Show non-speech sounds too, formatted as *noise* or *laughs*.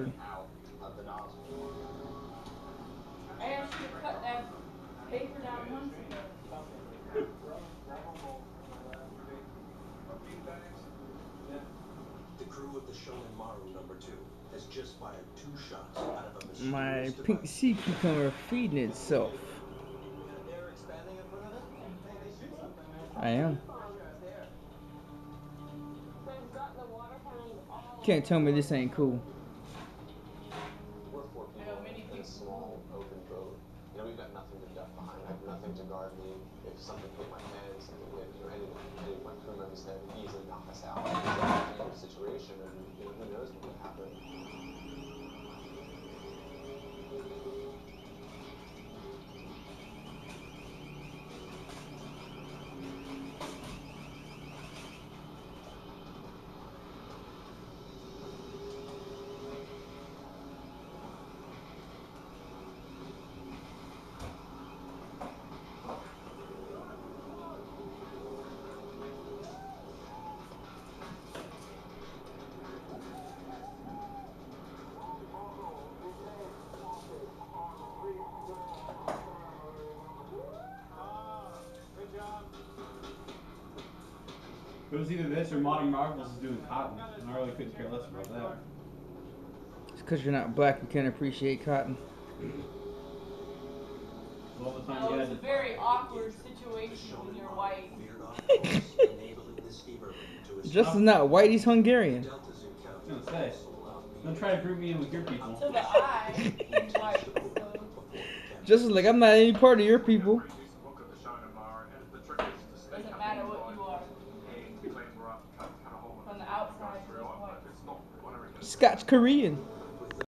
out the nozzle. I asked you to cut that paper down months ago. The crew of the Shonan Maru number two has just fired two shots out of a mysterious My device. pink sea cucumber feeding itself. They're expanding in front of it? Hey, they shoot something, man. I am. Can't tell me this ain't cool. We're four I people know many in a people- small open boat. We've nothing to duck behind. I have nothing to guard me. If something hit my head, something hit, you know, any, any of my crew members would easily knock us out. It's a situation, and you know, It was either this or Modern Marvels is doing cotton, and I really couldn't care less about that. It's because you're not black, you can't appreciate cotton. All the time No, it's a very awkward situation when you're white. Veered off course, enabling this fever to escape. Justin's not white, he's Hungarian. I was gonna say. don't try to group me in with your people. To the eye, *laughs* white. So. Justin's like, I'm not any part of your people. Scotch Korean.